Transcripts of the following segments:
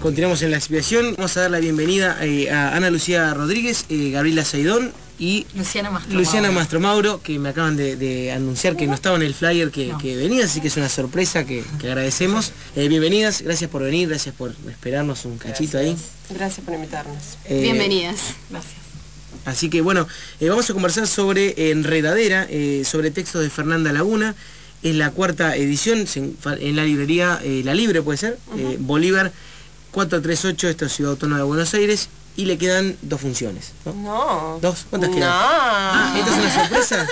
Continuamos en la expiación. Vamos a dar la bienvenida eh, a Ana Lucía Rodríguez, eh, Gabriela Saidón y Luciana Mastro Luciana Mauro. Mastro Mauro, que me acaban de, de anunciar que no estaba en el flyer que, No. que venía, así que es una sorpresa que, que agradecemos. Eh, bienvenidas, gracias por venir, gracias por esperarnos un cachito ahí. Gracias por invitarnos. Eh, Bienvenidas. Gracias. Así que bueno, eh, vamos a conversar sobre Enredadera, eh, sobre textos de Fernanda Laguna. Es la cuarta edición en la librería eh, La Libre, puede ser, eh, Bolívar 438, esto es Ciudad Autónoma de Buenos Aires, y le quedan dos funciones. ¿no? No. ¿Dos? ¿Cuántas no. quedan? Ah, ¿Esta es una sorpresa?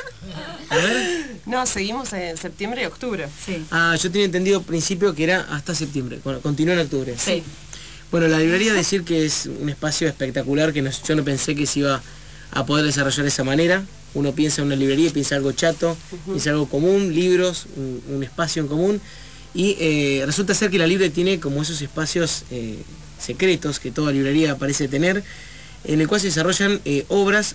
A ver. No, seguimos en septiembre y octubre. Sí. Ah, yo tenía entendido al principio que era hasta septiembre. Bueno, continúa en octubre. Sí. Bueno, la librería decir que es un espacio espectacular que no- yo no pensé que se iba a poder desarrollar de esa manera. Uno piensa en una librería piensa algo chato, piensa algo común, libros, un, un espacio en común. Y eh, resulta ser que la libre tiene como esos espacios eh, secretos que toda librería parece tener, en el cual se desarrollan eh, obras,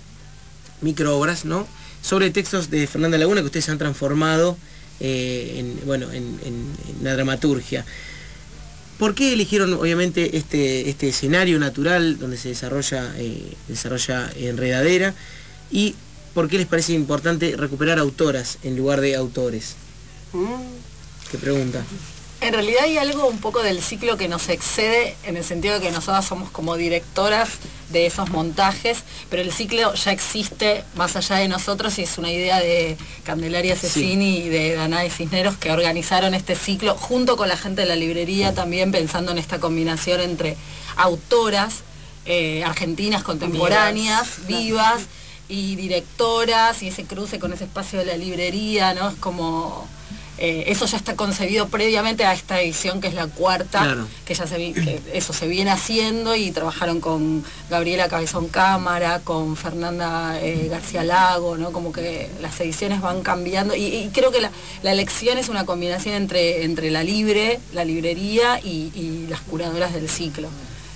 microobras, ¿no? Sobre textos de Fernanda Laguna que ustedes han transformado eh, en, bueno, en, en- en la dramaturgia. ¿Por qué eligieron obviamente este, este escenario natural donde se desarrolla, eh, desarrolla enredadera? ¿Y por qué les parece importante recuperar autoras en lugar de autores? Mm. ¿Qué pregunta? En realidad hay algo un poco del ciclo que nos excede en el sentido de que nosotras somos como directoras de esos montajes, pero el ciclo ya existe más allá de nosotros y es una idea de Candelaria Cecini y de Danae Cisneros que organizaron este ciclo junto con la gente de la librería también pensando en esta combinación entre autoras eh, argentinas contemporáneas, vivas, y directoras y ese cruce con ese espacio de la librería, ¿no? Es como eh, eso ya está concebido previamente a esta edición que es la cuarta, Claro. que ya se vi- que eso se viene haciendo y trabajaron con Gabriela Cabezón Cámara, con Fernanda eh, García Lago, ¿no? Como que las ediciones van cambiando y, y creo que la, la elección es una combinación entre, entre la libre, la librería y, y las curadoras del ciclo.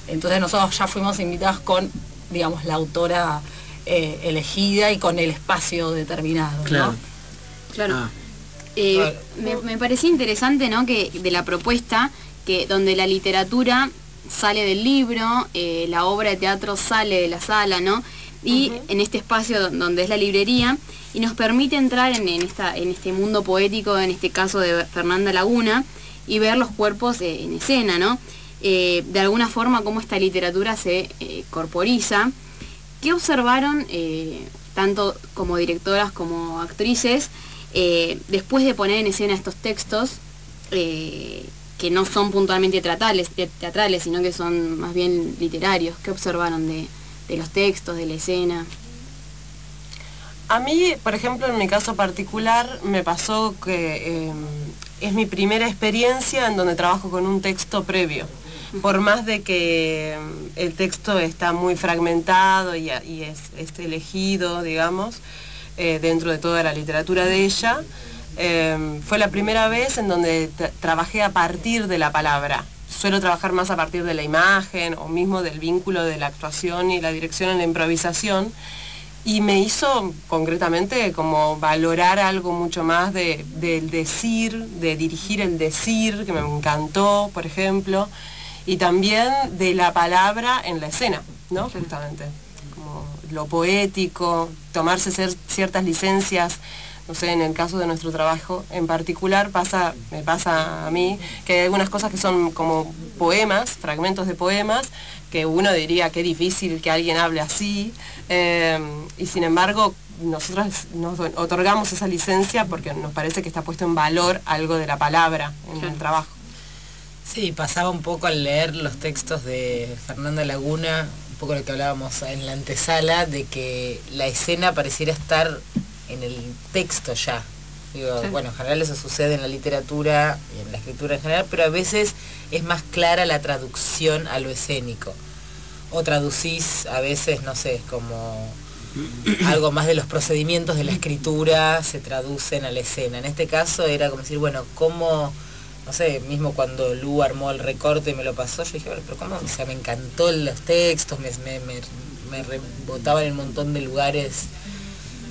Entonces nosotros ya fuimos invitadas con, digamos, la autora eh, elegida y con el espacio determinado. ¿no? Claro. Claro. Ah, Eh, Claro. me, me parecía interesante, ¿no? Que de la propuesta, que donde la literatura sale del libro, eh, la obra de teatro sale de la sala, ¿no? Y en este espacio do- donde es la librería, y nos permite entrar en, en esta, en este mundo poético, en este caso de Fernanda Laguna, y ver los cuerpos eh, en escena, ¿no? Eh, de alguna forma cómo esta literatura se eh, corporiza. ¿Qué observaron, eh, tanto como directoras como actrices, eh, después de poner en escena estos textos, eh, que no son puntualmente teatrales, te- teatrales, sino que son más bien literarios? ¿Qué observaron de, de los textos, de la escena? A mí, por ejemplo, en mi caso particular, me pasó que eh, es mi primera experiencia en donde trabajo con un texto previo. Por más de que el texto está muy fragmentado y, y es, es elegido, digamos, eh, dentro de toda la literatura de ella, eh, fue la primera vez en donde tra- trabajé a partir de la palabra. Suelo trabajar más a partir de la imagen o mismo del vínculo de la actuación y la dirección en la improvisación y me hizo concretamente como valorar algo mucho más de- del decir, de dirigir el decir, que me encantó, por ejemplo, y también de la palabra en la escena, ¿no? Justamente, lo poético, tomarse ciertas licencias, no sé, en el caso de nuestro trabajo en particular pasa, me pasa a mí, que hay algunas cosas que son como poemas, fragmentos de poemas, que uno diría que difícil que alguien hable así, eh, y sin embargo nosotros nos otorgamos esa licencia porque nos parece que está puesto en valor algo de la palabra en el trabajo. Sí, pasaba un poco al leer los textos de Fernanda Laguna, un poco lo que hablábamos en la antesala, de que la escena pareciera estar en el texto ya. Digo, Bueno, en general eso sucede en la literatura y en la escritura en general, pero a veces es más clara la traducción a lo escénico. O traducís a veces, no sé, como algo más de los procedimientos de la escritura se traducen a la escena. En este caso era como decir, bueno, ¿cómo, no sé, mismo cuando Lu armó el recorte y me lo pasó, yo dije, "Bueno, pero ¿cómo? O sea, me encantó los textos, me, me, me- me rebotaban en un montón de lugares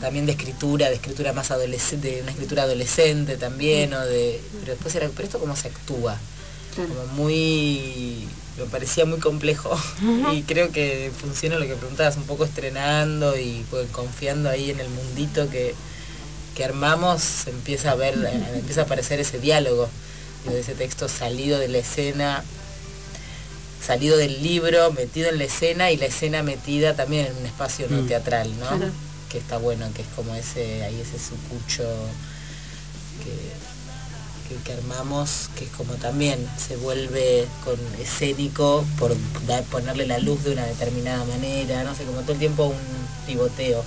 también de escritura, de escritura más adolescente, de una escritura adolescente también, o de. Pero después era, pero esto cómo se actúa. Como muy. me parecía muy complejo. y creo que funciona lo que preguntabas, un poco estrenando y pues, confiando ahí en el mundito que, que armamos, empieza a ver, empieza a aparecer ese diálogo, de ese texto salido de la escena salido del libro, metido en la escena y la escena metida también en un espacio no teatral, ¿no? Que está bueno, que es como ese, ahí ese sucucho que, que, armamos, que es como también se vuelve con escénico por ponerle la luz de una determinada manera, no sé, como todo el tiempo un pivoteo.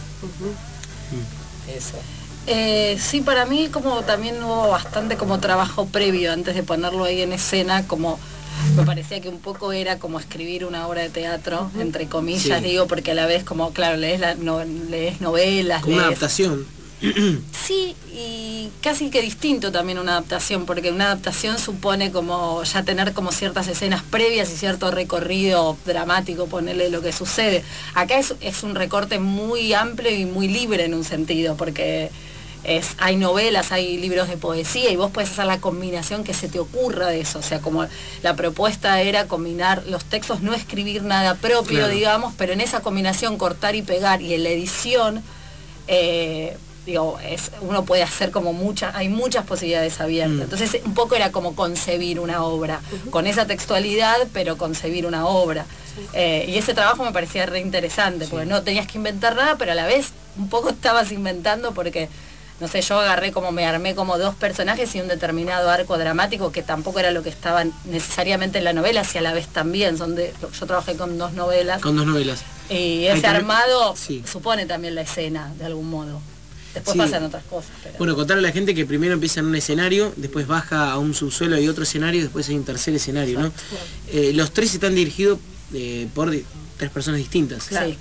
Eso. Eh, sí, para mí como también hubo bastante como trabajo previo antes de ponerlo ahí en escena, como me parecía que un poco era como escribir una obra de teatro, entre comillas, digo, porque a la vez como, claro, lees, la, no, lees novelas. Como una adaptación. Sí, y casi que distinto también una adaptación, porque una adaptación supone como ya tener como ciertas escenas previas y cierto recorrido dramático, ponerle lo que sucede. Acá es, es un recorte muy amplio y muy libre en un sentido, porque hay novelas, hay libros de poesía y vos puedes hacer la combinación que se te ocurra de eso. O sea, como la propuesta era combinar los textos, no escribir nada propio, digamos, pero en esa combinación cortar y pegar y en la edición, eh, digo, es, uno puede hacer como muchas, hay muchas posibilidades abiertas. Mm. Entonces un poco era como concebir una obra, con esa textualidad, pero concebir una obra. Eh, y ese trabajo me parecía re interesante, porque no tenías que inventar nada, pero a la vez un poco estabas inventando porque no sé, yo agarré como me armé como dos personajes y un determinado arco dramático que tampoco era lo que estaba necesariamente en la novela, si a la vez también, son de, yo trabajé con dos novelas. Con dos novelas. Y ese armado supone también la escena, de algún modo. Después pasan otras cosas. Bueno, contarle a la gente que primero empieza en un escenario, después baja a un subsuelo y otro escenario, después hay un tercer escenario, ¿no? Eh, los tres están dirigidos eh, por tres personas distintas. Sí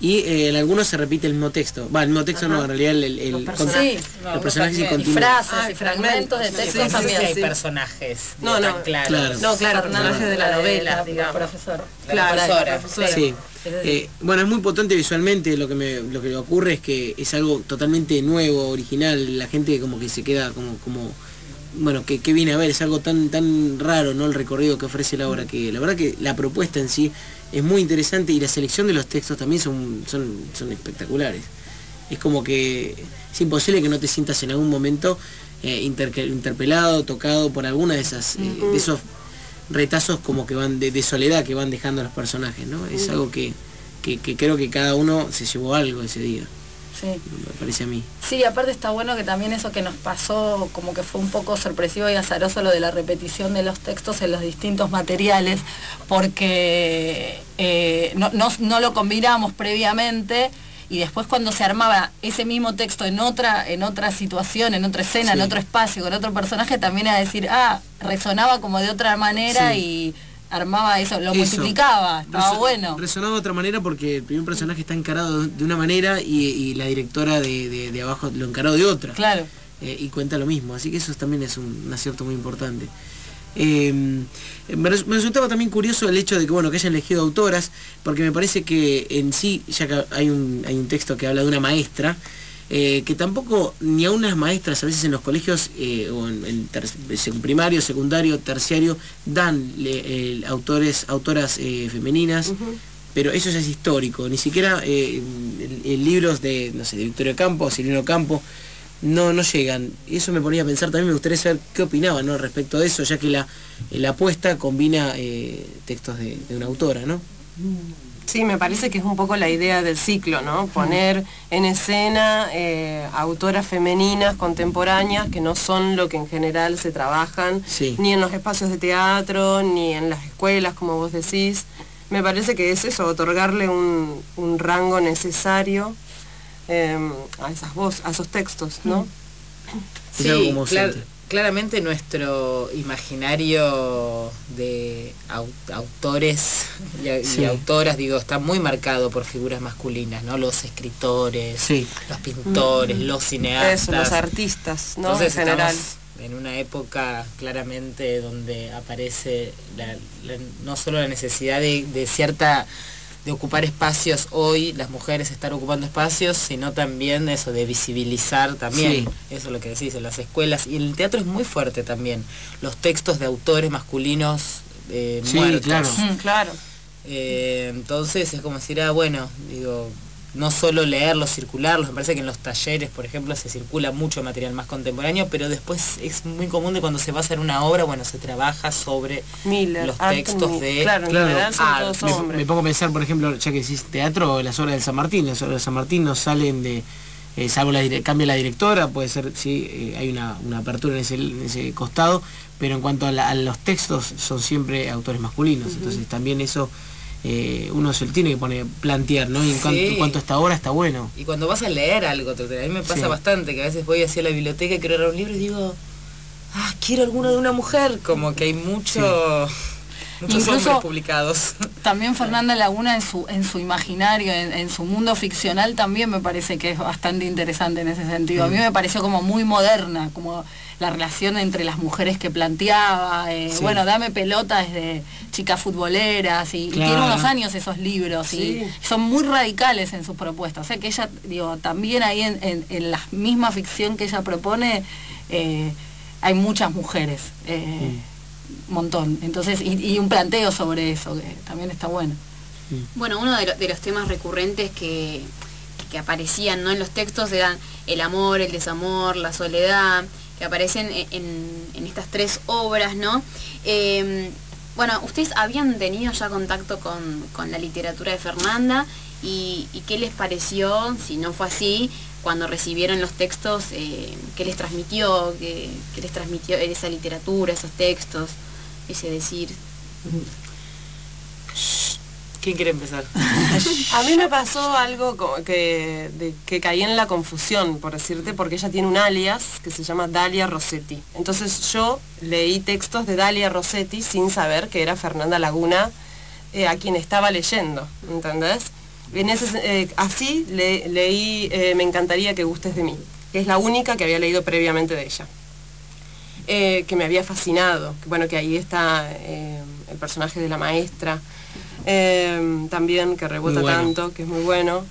y eh, en algunos se repite el mismo texto. Va, el mismo texto no, en realidad el, el, los personajes, los personajes y, y frases y fragmentos de texto también. hay personajes. No, no, claro. No, claro, personajes de la novela, digamos. Profesor. Claro, Sí. Eh, bueno, es muy potente visualmente, lo que me lo que ocurre es que es algo totalmente nuevo, original, la gente como que se queda como como bueno, que, que viene a ver, es algo tan tan raro, ¿no? El recorrido que ofrece la obra, que la verdad que la propuesta en sí es muy interesante y la selección de los textos también son, son, son espectaculares. Es como que es imposible que no te sientas en algún momento eh, interpelado, tocado por alguna de esas, eh, de esos retazos como que van de, soledad que van dejando los personajes, ¿no? Es algo que, que creo que cada uno se llevó algo ese día. Sí. Me parece a mí. Sí, aparte está bueno que también eso que nos pasó, como que fue un poco sorpresivo y azaroso lo de la repetición de los textos en los distintos materiales, porque eh, no, lo combinamos previamente y después cuando se armaba ese mismo texto en otra, en otra situación, en otra escena, en otro espacio, con otro personaje, también a decir, ah, resonaba como de otra manera y armaba eso, lo multiplicaba, estaba bueno. Resonaba de otra manera porque el primer personaje está encarado de una manera y, la directora de, abajo lo encaró de otra. Claro. Eh, y cuenta lo mismo, así que eso también es un, acierto muy importante. Em, me, resultaba también curioso el hecho de que bueno que hayan elegido autoras, porque me parece que en sí, ya que hay un, hay un texto que habla de una maestra, eh, que tampoco ni a unas maestras a veces en los colegios eh, o en, primario, secundario, terciario dan eh, autores, autoras femeninas, pero eso ya es histórico, ni siquiera libros de, no sé, de Victoria Campo, Silvino Campo, no, no llegan. Y eso me ponía a pensar también, me gustaría saber qué opinaban ¿no? respecto de eso, ya que la, la apuesta combina textos de, de, una autora, ¿no? Mm. Sí, me parece que es un poco la idea del ciclo, ¿no? Poner en escena eh, autoras femeninas contemporáneas que no son lo que en general se trabajan, ni en los espacios de teatro, ni en las escuelas, como vos decís. Me parece que es eso, otorgarle un, rango necesario em, a esas voces, a esos textos, ¿no? Sí, claramente nuestro imaginario de autores y, autoras, digo, está muy marcado por figuras masculinas, ¿no? Los escritores, los pintores, mm. los cineastas. los artistas, ¿no? en general. En una época claramente donde aparece no solo la necesidad de, cierta de ocupar espacios hoy, las mujeres están ocupando espacios, sino también eso de visibilizar también, eso es lo que decís, en las escuelas. Y el teatro es muy fuerte también, los textos de autores masculinos eh, muertos. claro. Mm, claro. Eh, entonces es como decir, ah, bueno, digo, no solo leerlos, circularlos, me parece que en los talleres, por ejemplo, se circula mucho material más contemporáneo, pero después es muy común de cuando se va a hacer una obra, bueno, se trabaja sobre Miller, los textos de... Claro, en Claro. general son Ah, todos Me, pongo a pensar, por ejemplo, ya que decís teatro, las obras de San Martín, las obras de San Martín no salen de, eh, salvo la cambia la directora, puede ser, sí, eh, hay una, una apertura en ese, en ese costado, pero en cuanto a, la- a los textos son siempre autores masculinos, entonces también eso eh, uno se tiene que poner, plantear, ¿no? Y en, cuanto, Sí. cuanto a esta obra está bueno. Y cuando vas a leer algo, te- a mí me pasa Sí. bastante, que a veces voy hacia la biblioteca y quiero leer un libro y digo, ah, quiero alguno de una mujer, como que hay mucho, muchos Incluso- publicados. También Fernanda Laguna en su, en su imaginario, en, en su mundo ficcional también me parece que es bastante interesante en ese sentido. A Mm. mí me pareció como muy moderna, como la relación entre las mujeres que planteaba. eh, Sí. Bueno, Dame pelota desde chicas futboleras y, y Claro. tiene unos años esos libros Sí. y son muy radicales en sus propuestas. O sea que ella, digo, también ahí en, en- en la misma ficción que ella propone eh, hay muchas mujeres. eh, montón. Entonces, y, y un planteo sobre eso, que también está bueno. Bueno, uno de, lo- de los temas recurrentes que, que aparecían ¿no? en los textos eran el amor, el desamor, la soledad, que aparecen e- en, en estas tres obras, ¿no? Eh, bueno, ustedes habían tenido ya contacto con, con la literatura de Fernanda y, y qué les pareció, si no fue así, cuando recibieron los textos, eh, qué les transmitió, qué, qué les transmitió esa literatura, esos textos, ese decir. ¿Quién quiere empezar? A mí me pasó algo como que, de- que caí en la confusión, por decirte, porque ella tiene un alias que se llama Dalia Rossetti. Entonces yo leí textos de Dalia Rossetti sin saber que era Fernanda Laguna eh, a quien estaba leyendo, ¿entendés? En ese, eh, así le- leí eh, Me encantaría que gustes de mí, que es la única que había leído previamente de ella. eh, que me había fascinado. que, Bueno, que ahí está el personaje de la maestra, también, que rebota bueno. tanto, que es muy bueno.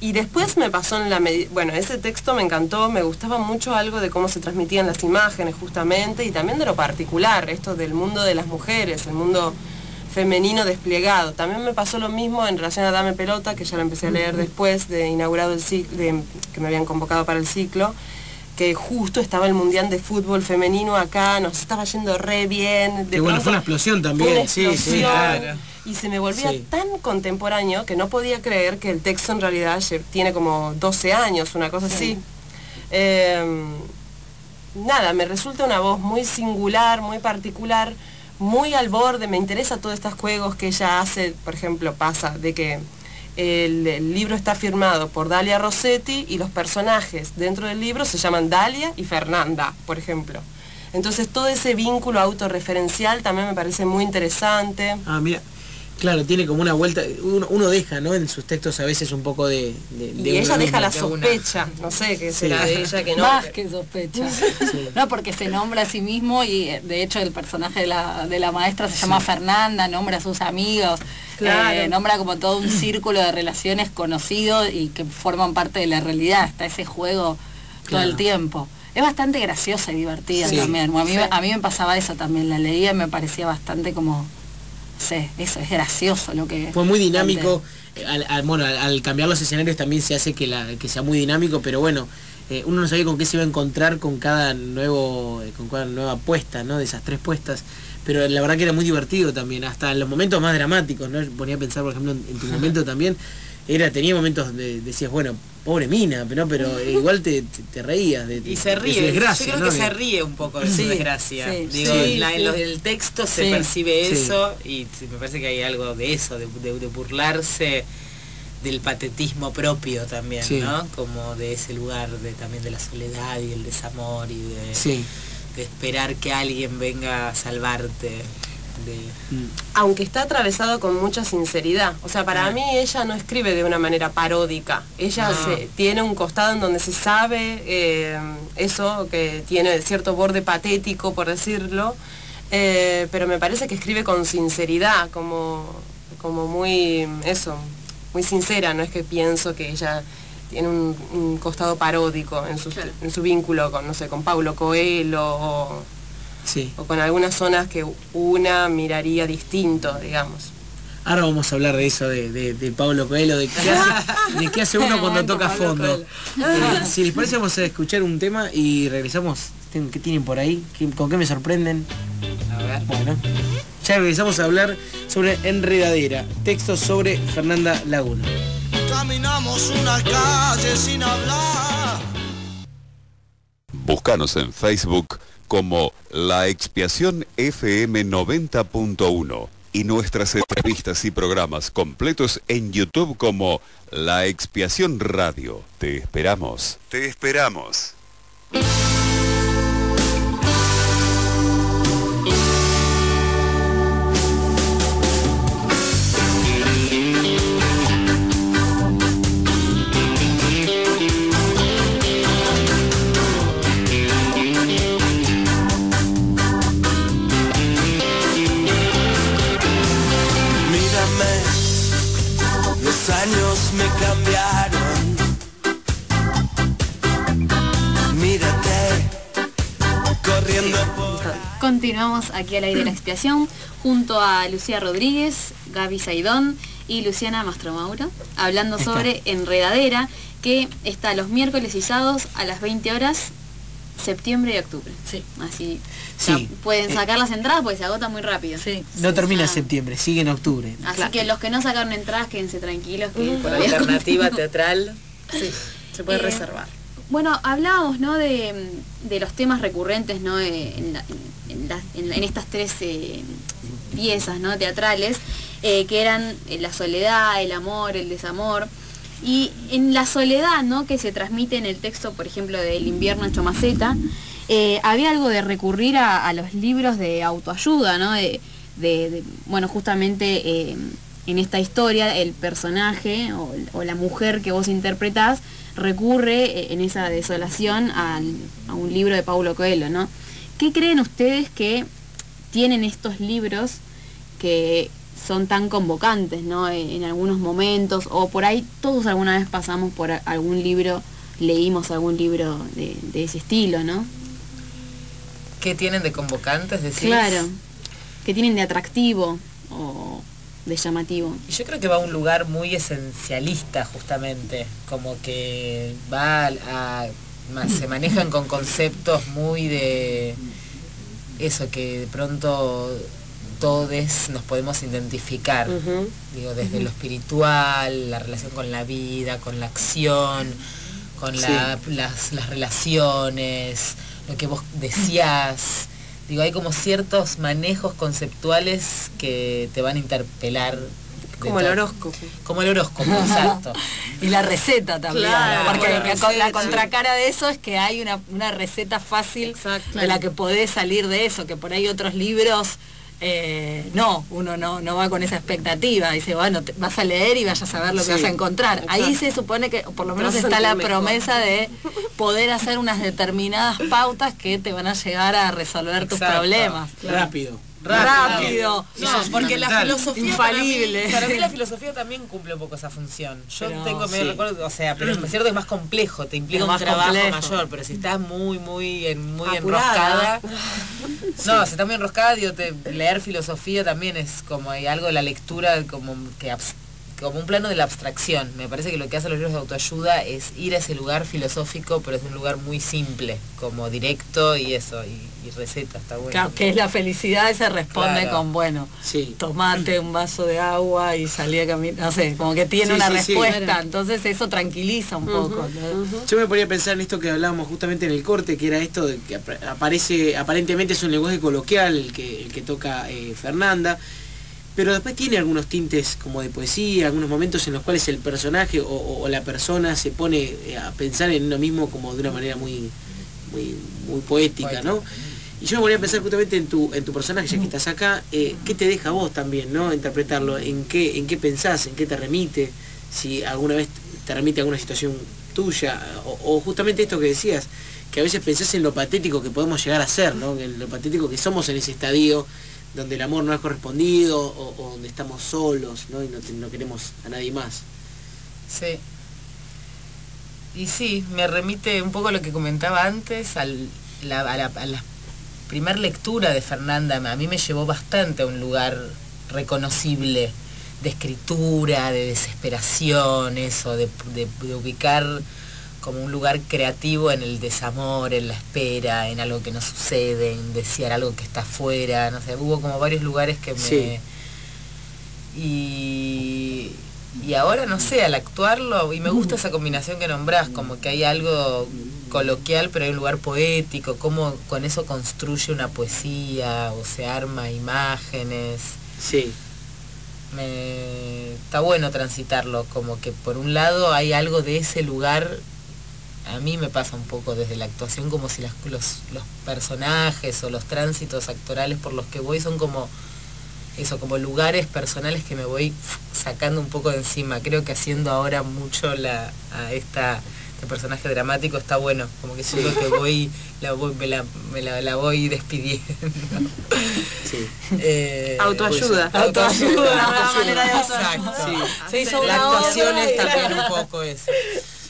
Y después me pasó en la medida, bueno, ese texto me encantó, me gustaba mucho algo de cómo se transmitían las imágenes justamente y también de lo particular, esto del mundo de las mujeres, el mundo femenino desplegado. También me pasó lo mismo en relación a Dame Pelota, que ya lo empecé a leer después de inaugurado el ciclo, de- que me habían convocado para el ciclo, que justo estaba el Mundial de Fútbol Femenino acá, nos estaba yendo re bien. de Y bueno, pronto fue una explosión también, una sí, sí, claro. Y se me volvía Sí. tan contemporáneo que no podía creer que el texto en realidad tiene como 12 años, una cosa así. Eh, nada, me resulta una voz muy singular, muy particular, muy al borde, me interesa todos estos juegos que ella hace, por ejemplo, pasa de que el, libro está firmado por Dalia Rossetti y los personajes dentro del libro se llaman Dalia y Fernanda, por ejemplo. Entonces todo ese vínculo autorreferencial también me parece muy interesante. Ah, mira. Claro, tiene como una vuelta, uno, uno deja, ¿no? En sus textos a veces un poco de... de- Y ella deja la una- sospecha, no sé qué Sí. será de ella que no. Más que sospecha. No, porque se nombra a sí mismo y eh, de hecho el personaje de la, de la maestra se llama Fernanda, nombra a sus amigos, Claro. eh, nombra como todo un círculo de relaciones conocidos y que forman parte de la realidad, está ese juego todo Claro. el tiempo. Es bastante graciosa y divertida Sí. también. A mí, Sí. a mí me pasaba eso también, la leía y me parecía bastante como, sé, eso, es gracioso lo que... Fue muy dinámico. eh, Al, al- bueno, al, al cambiar los escenarios también se hace que, la, que sea muy dinámico, pero bueno, eh, uno no sabía con qué se iba a encontrar con cada nuevo, eh, con cada nueva puesta, ¿no? De esas tres puestas. Pero la verdad que era muy divertido también, hasta en los momentos más dramáticos, ¿no? Ponía a pensar, por ejemplo, en, en tu momento también, era, tenía momentos donde decías, bueno, pobre mina, pero, pero igual te, te- te reías de, Y de se ríe, desgracia, yo creo ¿no? que se De- ríe un poco de su Sí, desgracia. sí, Digo, sí, en, la- en sí. lo- en el texto se Sí. percibe Sí. eso y me parece que hay algo de eso, de, de- de burlarse del patetismo propio también, Sí. ¿no? Como de ese lugar de también de la soledad y el desamor y de, Sí. de esperar que alguien venga a salvarte. Mm. aunque está atravesado con mucha sinceridad. O sea, para Ah. mí ella no escribe de una manera paródica. Ella se, tiene un costado en donde se sabe eh, eso, que tiene cierto borde patético, por decirlo, eh, pero me parece que escribe con sinceridad, como, como muy, eso, muy sincera, no es que pienso que ella tiene un, costado paródico en su, en su vínculo con, no sé, con Paulo Coelho o, o con algunas zonas que una miraría distinto, digamos. Ahora vamos a hablar de eso, de, Pablo Coelho, de qué hace, uno cuando toca fondo. Eh, si les parece vamos a escuchar un tema y regresamos. ¿Qué tienen por ahí? ¿Con qué me sorprenden? A ver. Bueno. Ya regresamos a hablar sobre Enredadera, textos sobre Fernanda Laguna. Caminamos una calle sin hablar. Búscanos en Facebook como La Expiación FM 90.1 y nuestras entrevistas y programas completos en YouTube como La Expiación Radio. Te esperamos. Te esperamos. Aquí al aire de la expiación junto a Lucía Rodríguez, Gaby Saidón y Luciana Mastromauro, hablando sobre Enredadera, que está los miércoles y sábados a las 20 horas, septiembre y octubre. Sí. Así pueden eh, sacar las entradas porque se agota muy rápido. Sí. No termina en septiembre, sigue en octubre. Así que los que no sacaron entradas, quédense tranquilos. Que Por alternativa teatral, sí, se puede eh, reservar. Bueno, hablábamos ¿no? de, los temas recurrentes ¿no? en, estas tres eh, piezas ¿no? teatrales, eh, que eran eh, la soledad, el amor, el desamor. Y en la soledad ¿no? que se transmite en el texto, por ejemplo, del invierno en Chomaceta, había algo de recurrir a, los libros de autoayuda, ¿no? de, bueno, justamente en esta historia el personaje o, o, la mujer que vos interpretás recurre eh, en esa desolación a un libro de Paulo Coelho, ¿no? ¿Qué creen ustedes que tienen estos libros que son tan convocantes, ¿no? Eh, en algunos momentos, o por ahí todos alguna vez pasamos por algún libro, leímos algún libro de, ese estilo, ¿no? ¿Qué tienen de convocantes? Decís? Claro, ¿qué tienen de atractivo? O, de llamativo. Yo creo que va a un lugar muy esencialista justamente, como que va a, se manejan con conceptos muy de eso que de pronto todos nos podemos identificar, digo, desde lo espiritual, la relación con la vida, con la acción, con las, las relaciones, lo que vos decías, Digo, hay como ciertos manejos conceptuales que te van a interpelar. Como el horóscopo. Como el horóscopo, exacto. y la receta también. porque la, contracara de eso es que hay una, receta fácil de la que podés salir de eso, que por ahí otros libros eh, no, uno no, no va con esa expectativa, dice, bueno, vas a leer y vayas a ver lo que vas a encontrar. Ahí se supone que por lo menos está la promesa de poder hacer unas determinadas pautas que te van a llegar a resolver tus problemas. Rápido rápido. No, porque la filosofía infalible. Para mí, la filosofía también cumple un poco esa función. Yo tengo medio recuerdo, o sea, pero es cierto que es más complejo, te implica un trabajo mayor, pero si estás muy, muy, muy enroscada. no, si estás muy enroscada, digo, leer filosofía también es como hay algo de la lectura como que como un plano de la abstracción. Me parece que lo que hacen los libros de autoayuda es ir a ese lugar filosófico, pero es un lugar muy simple, como directo y eso, y, receta, está bueno. Claro, que es la felicidad y se responde con, bueno, tomate un vaso de agua y salí a caminar, no sé, como que tiene una respuesta, entonces eso tranquiliza un poco. Yo me podría pensar en esto que hablábamos justamente en el corte, que era esto de que aparece, aparentemente es un lenguaje coloquial el que, el que toca eh, Fernanda, pero después tiene algunos tintes como de poesía, algunos momentos en los cuales el personaje o, la persona se pone eh, a pensar en uno mismo como de una manera muy, muy, poética, ¿no? Y yo me voy a pensar justamente en tu, en tu personaje, ya que estás acá, eh, ¿qué te deja vos también, ¿no? Interpretarlo, ¿en qué, en qué pensás, en qué te remite, si alguna vez te remite a alguna situación tuya, o, justamente esto que decías, que a veces pensás en lo patético que podemos llegar a ser, ¿no? En lo patético que somos en ese estadio donde el amor no es correspondido o, donde estamos solos, ¿no? Y no, no queremos a nadie más. Sí. Y sí, me remite un poco a lo que comentaba antes, al, la, a, la, a la primer lectura de Fernanda. A mí me llevó bastante a un lugar reconocible de escritura, de desesperación, eso, de- de ubicar como un lugar creativo en el desamor, en la espera, en algo que no sucede, en desear algo que está afuera, no sé, hubo como varios lugares que me... Sí. Y, y ahora no sé, al actuarlo, y me gusta esa combinación que nombrás, como que hay algo coloquial, pero hay un lugar poético, cómo con eso construye una poesía, o se arma imágenes. Sí, Me, está bueno transitarlo, como que por un lado hay algo de ese lugar, a mí me pasa un poco desde la actuación como si las- los, los personajes o los tránsitos actorales por los que voy son como eso, como lugares personales que me voy sacando un poco de encima. Creo que haciendo ahora mucho la, a esta, este personaje dramático está bueno, como que siento que voy, la voy me, la, me la- la voy despidiendo. sí. Eh, Autoayuda. pues, autoayuda. Una nueva manera de Exacto. Sí, Se hizo La una actuación obra es también un poco eso.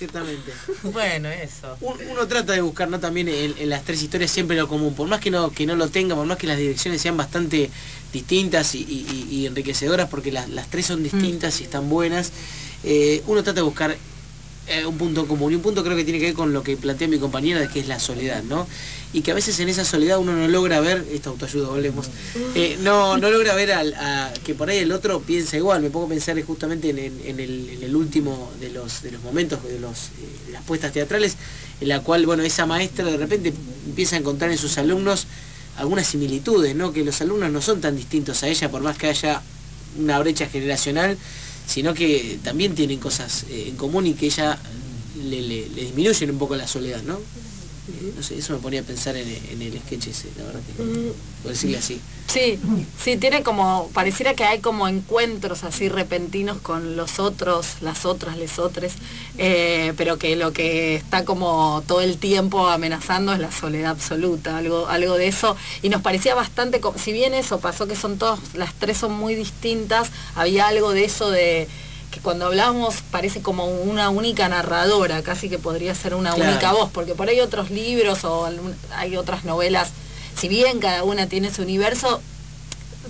Ciertamente. Bueno, eso. Un- Uno trata de buscar ¿no? también en, en las tres historias siempre lo común, por más que no, que no lo tenga, por más que las direcciones sean bastante distintas y, y- y enriquecedoras, porque las, las tres son distintas y están buenas, eh, uno trata de buscar eh, un punto común. Y un punto creo que tiene que ver con lo que plantea mi compañera, de que es la soledad, ¿no? Y que a veces en esa soledad uno no logra ver, esta autoayuda, hablemos, eh, no, no logra ver al, que por ahí el otro piensa igual. Me pongo a pensar justamente en, el, último de los, de los momentos, de, los, eh, las puestas teatrales, en la cual, bueno, esa maestra de repente empieza a encontrar en sus alumnos algunas similitudes, ¿no? Que los alumnos no son tan distintos a ella, por más que haya una brecha generacional, sino que también tienen cosas eh, en común y que ella le, le- le disminuyen un poco la soledad, ¿no? No sé, eso me ponía a pensar en, en el sketch ese, la verdad que, por decirle así. Sí, sí, tiene como, pareciera que hay como encuentros así repentinos con los otros, las otras, les otros, eh, pero que lo que está como todo el tiempo amenazando es la soledad absoluta, algo, algo de eso. Y nos parecía bastante, si bien eso pasó que son todas, las tres son muy distintas, había algo de eso de que cuando hablamos parece como una única narradora, casi que podría ser una Claro. única voz, porque por ahí otros libros o hay otras novelas, si bien cada una tiene su universo,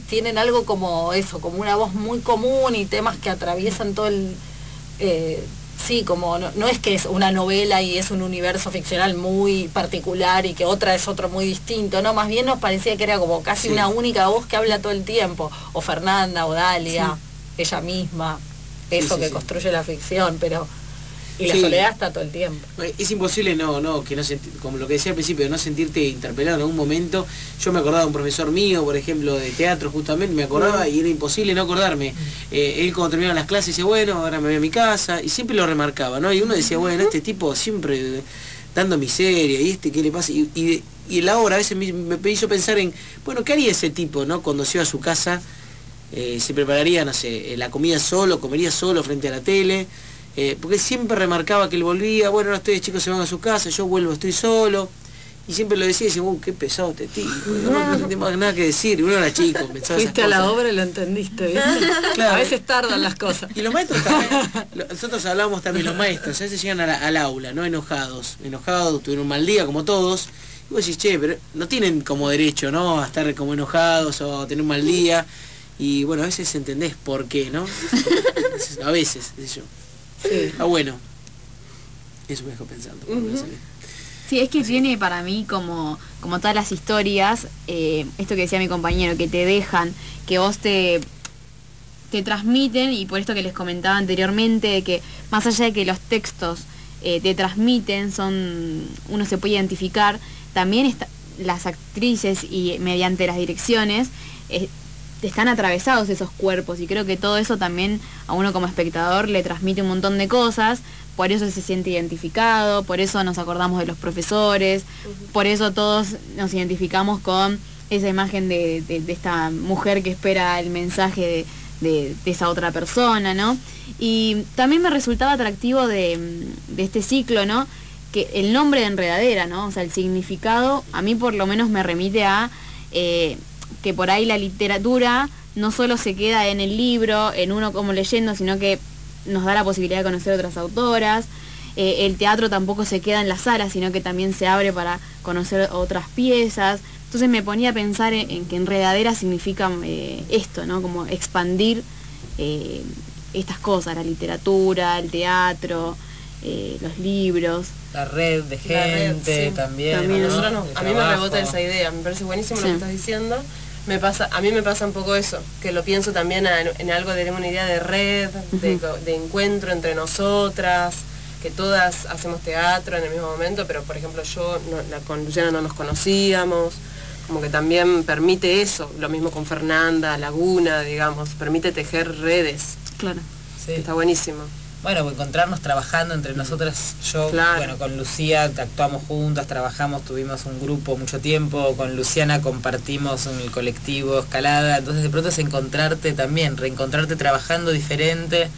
tienen algo como eso, como una voz muy común y temas que atraviesan todo el... eh, sí, como no, no es que es una novela y es un universo ficcional muy particular y que otra es otro muy distinto, no, más bien nos parecía que era como casi Sí. una única voz que habla todo el tiempo, o Fernanda, o Dalia, ella misma, eso sí, que sí. construye la ficción, pero... Y la soledad está todo el tiempo. Es imposible no, no, que no como lo que decía al principio, no sentirte interpelado en algún momento. Yo me acordaba de un profesor mío, por ejemplo, de teatro justamente, me acordaba y era imposible no acordarme. Eh, él cuando terminaba las clases decía, bueno, ahora me voy a mi casa, y siempre lo remarcaba, ¿no? Y uno decía, bueno, este tipo siempre dando miseria, y este, ¿qué le pasa? Y, y, y en la obra a veces me, me hizo pensar en, bueno, ¿qué haría ese tipo, ¿no? Cuando se iba a su casa, eh, se prepararía, no sé, eh, la comida solo, comería solo frente a la tele, eh, porque siempre remarcaba que él volvía, bueno, ahora ustedes chicos se van a su casa, yo vuelvo, estoy solo, y siempre lo decía y decía, uh, qué pesado este tipo, no, no nada que decir, y uno era chico, pensaba esas Fuiste a la obra y lo entendiste, ¿viste? Claro. A veces tardan las cosas. Y los maestros también, nosotros hablábamos también, los maestros, a veces llegan a la- al aula, ¿no? Enojados, enojados, tuvieron un mal día como todos, y vos decís, che, pero no tienen como derecho, ¿no? A estar como enojados o a tener un mal día, y bueno, a veces entendés por qué, ¿no? A veces, sé yo. Sí. Ah, bueno. Eso me dejó pensando. Sí, es que tiene para mí como, como todas las historias, eh, esto que decía mi compañero, que te dejan, que vos te, te transmiten, y por esto que les comentaba anteriormente, de que más allá de que los textos eh, te transmiten, son uno se puede identificar, también está- las actrices y mediante las direcciones eh, están atravesados esos cuerpos y creo que todo eso también a uno como espectador le transmite un montón de cosas, por eso se siente identificado, por eso nos acordamos de los profesores, por eso todos nos identificamos con esa imagen de, de- de esta mujer que espera el mensaje de, esa otra persona, ¿no? Y también me resultaba atractivo de, de este ciclo, ¿no? Que el nombre de enredadera, ¿no? O sea, el significado a mí por lo menos me remite a... eh, que por ahí la literatura no solo se queda en el libro, en uno como leyendo, sino que nos da la posibilidad de conocer otras autoras. Eh, el teatro tampoco se queda en la sala, sino que también se abre para conocer otras piezas. Entonces me ponía a pensar en, que enredadera significa eh, esto, ¿no? Como expandir eh, estas cosas, la literatura, el teatro, los libros. La red de gente también. a mí me rebota esa idea, me parece buenísimo lo que estás diciendo me pasa, a mí me pasa un poco eso, que lo pienso también en, algo de una idea de red, de, encuentro entre nosotras, que todas hacemos teatro en el mismo momento, pero por ejemplo yo con Luciana no nos conocíamos, como que también permite eso, lo mismo con Fernanda, Laguna, digamos, permite tejer redes. Claro. Sí. Está buenísimo bueno, encontrarnos trabajando entre nosotras, yo, bueno, con Lucía actuamos juntas, trabajamos, tuvimos un grupo mucho tiempo, con Luciana compartimos en el colectivo Escalada, entonces de pronto es encontrarte también, reencontrarte trabajando diferente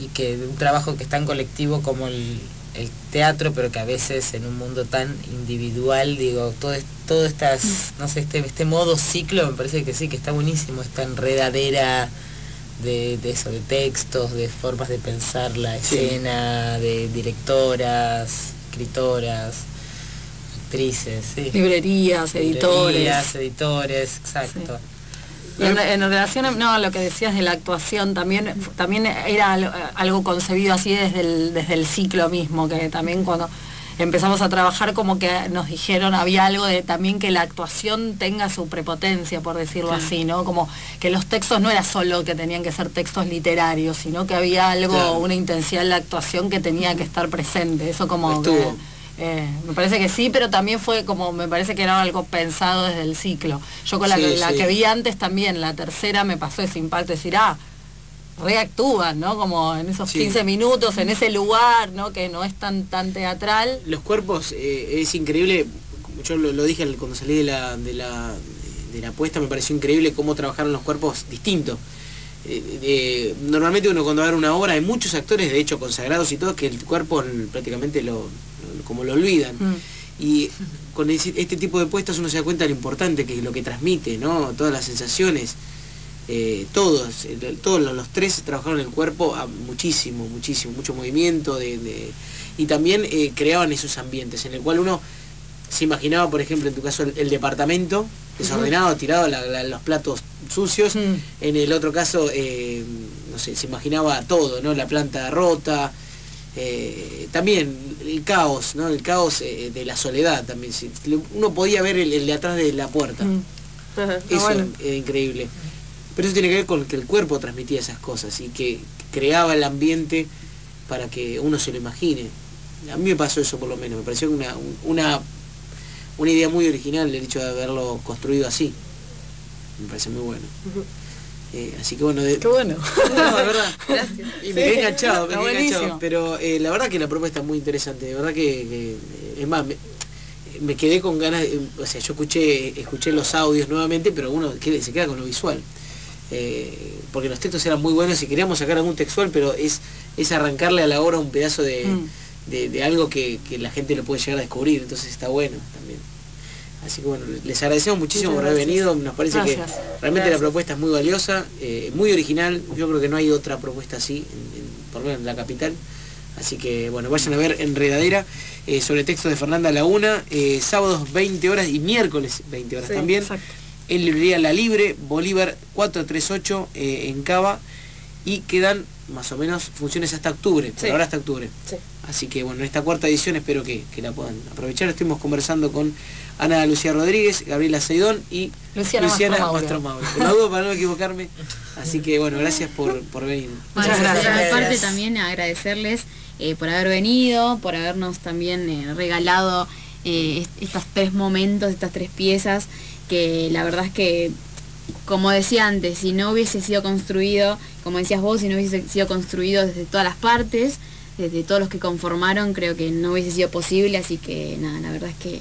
y que un trabajo que es tan colectivo como el, teatro, pero que a veces en un mundo tan individual, digo, todo, todo estas, no sé, este, este modo ciclo me parece que sí, que está buenísimo, esta enredadera de, eso, de textos, de formas de pensar la escena, de directoras, escritoras, actrices, librerías, editores. editores, exacto. en, relación a lo que decías de la actuación, también, también era algo concebido así desde el, desde el ciclo mismo, que también cuando empezamos a trabajar como que nos dijeron, había algo de también que la actuación tenga su prepotencia, por decirlo así, ¿no? Como que los textos no era solo que tenían que ser textos literarios, sino que había algo, una intensidad en la actuación que tenía que estar presente. Eso como eh, me parece que sí, pero también fue como, me parece que era algo pensado desde el ciclo. Yo con la, que vi antes también, la tercera me pasó ese impacto, de decir, ah, reactúan, ¿no? Como en esos 15 minutos, en ese lugar, ¿no? Que no es tan, tan teatral. Los cuerpos, eh, es increíble, yo lo, dije cuando salí de la, de la, de la apuesta, me pareció increíble cómo trabajaron los cuerpos distintos. Eh, normalmente uno cuando va a ver una obra hay muchos actores, de hecho consagrados y todo, que el cuerpo prácticamente lo, como lo olvidan. Mm. Y con este tipo de puestas uno se da cuenta de lo importante que es lo que transmite, ¿no? Todas las sensaciones. Eh, todos, todos los, tres trabajaron el cuerpo muchísimo, muchísimo, mucho movimiento de, y también eh, creaban esos ambientes en el cual uno se imaginaba, por ejemplo, en tu caso, el, departamento desordenado, tirado, los platos sucios, en el otro caso, eh, no sé, se imaginaba todo, ¿no? La planta rota, también el caos, ¿no? El caos de la soledad también. Uno podía ver el, de atrás de la puerta. Eso era increíble. Pero eso tiene que ver con que el cuerpo transmitía esas cosas y que creaba el ambiente para que uno se lo imagine. A mí me pasó eso por lo menos, me pareció una, una, una idea muy original el hecho de haberlo construido así. Me parece muy bueno. Eh, así que bueno, de, Qué bueno. No, de verdad. Gracias. Y me quedé enganchado, me quedé enganchado. Pero eh, la verdad que la propuesta es muy interesante, de verdad que, es más, me, quedé con ganas, o sea, yo escuché, escuché los audios nuevamente, pero uno se queda con lo visual. Eh, porque los textos eran muy buenos y queríamos sacar algún textual, pero es, es arrancarle a la hora un pedazo de, mm. algo que, la gente lo puede llegar a descubrir, entonces está bueno también. Así que bueno, les agradecemos muchísimo por haber venido, nos parece que realmente la propuesta es muy valiosa, eh, muy original, yo creo que no hay otra propuesta así, por lo menos en la capital. Así que bueno, vayan a ver Enredadera eh, sobre texto de Fernanda Laguna, sábados 20 horas y miércoles 20 horas también en librería La Libre, Bolívar 438 eh, en Cava y quedan más o menos funciones hasta octubre, por ahora hasta octubre. Así que bueno, en esta cuarta edición espero que, la puedan aprovechar. Estuvimos conversando con Ana Lucía Rodríguez, Gabriela Seidón y Luciana, Luciana Mastro Mauro. dudo para no equivocarme. Así que bueno, gracias por, venir. Muchas gracias. Aparte también agradecerles eh, por haber venido, por habernos también eh, regalado estos tres momentos, estas tres piezas que la verdad es que, como decía antes, si no hubiese sido construido, como decías vos, si no hubiese sido construido desde todas las partes, desde todos los que conformaron, creo que no hubiese sido posible, así que nada, la verdad es que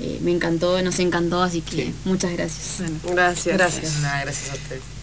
eh, me encantó, nos encantó, así que muchas gracias. gracias. Gracias. gracias a ustedes.